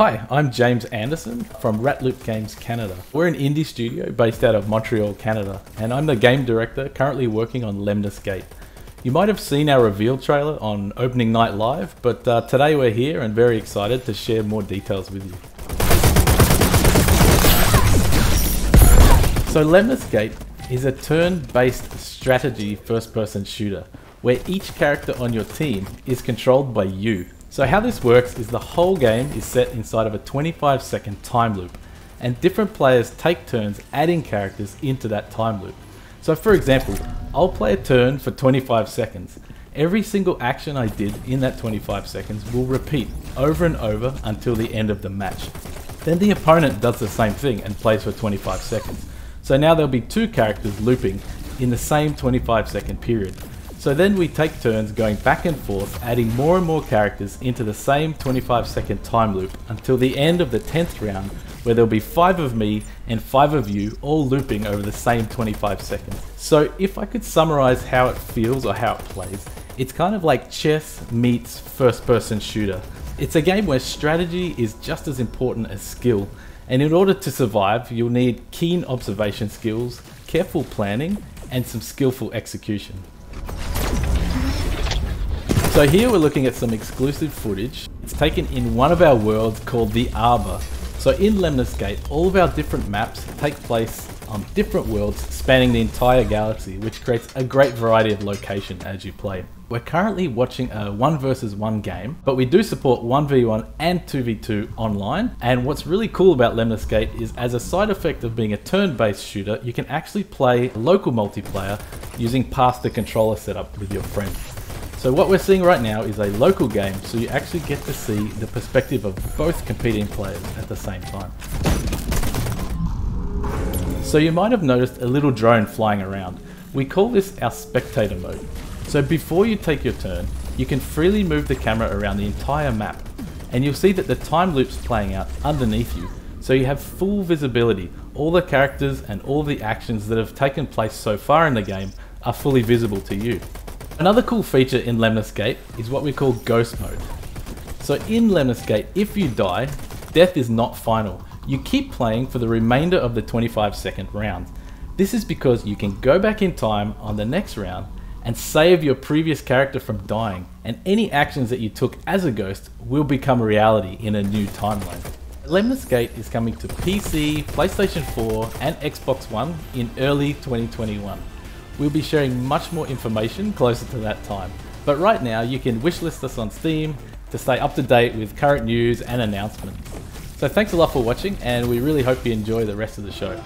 Hi, I'm James Anderson from Ratloop Games Canada. We're an indie studio based out of Montreal, Canada, and I'm the game director currently working on Lemnis Gate. You might have seen our reveal trailer on opening night live, but uh, today we're here and very excited to share more details with you. So Lemnis Gate is a turn-based strategy first-person shooter where each character on your team is controlled by you. So how this works is the whole game is set inside of a 25 second time loop and different players take turns adding characters into that time loop. So for example, I'll play a turn for 25 seconds. Every single action I did in that 25 seconds will repeat over and over until the end of the match. Then the opponent does the same thing and plays for 25 seconds. So now there'll be two characters looping in the same 25 second period. So then we take turns going back and forth, adding more and more characters into the same 25 second time loop until the end of the 10th round where there'll be 5 of me and 5 of you all looping over the same 25 seconds. So if I could summarize how it feels or how it plays, it's kind of like chess meets first person shooter. It's a game where strategy is just as important as skill, and in order to survive, you'll need keen observation skills, careful planning, and some skillful execution. So here we're looking at some exclusive footage. It's taken in one of our worlds called the Arbor. So in Lemnis Gate, all of our different maps take place on different worlds spanning the entire galaxy, which creates a great variety of location as you play. We're currently watching a 1 versus 1 game, but we do support 1v1 and 2v2 online. And what's really cool about Lemnis Gate is as a side effect of being a turn-based shooter, you can actually play local multiplayer using past the controller setup with your friends. So what we're seeing right now is a local game, so you actually get to see the perspective of both competing players at the same time. So you might have noticed a little drone flying around. We call this our spectator mode. So before you take your turn, you can freely move the camera around the entire map, and you'll see that the time loop's playing out underneath you, so you have full visibility. All the characters and all the actions that have taken place so far in the game are fully visible to you. Another cool feature in Lemnis Gate is what we call Ghost Mode. So in Lemnis Gate, if you die, death is not final. You keep playing for the remainder of the 25 second round. This is because you can go back in time on the next round and save your previous character from dying, and any actions that you took as a ghost will become a reality in a new timeline. Lemnis Gate is coming to PC, PlayStation 4 and Xbox One in early 2021. We'll be sharing much more information closer to that time. But right now, you can wishlist us on Steam to stay up to date with current news and announcements. So thanks a lot for watching, and we really hope you enjoy the rest of the show.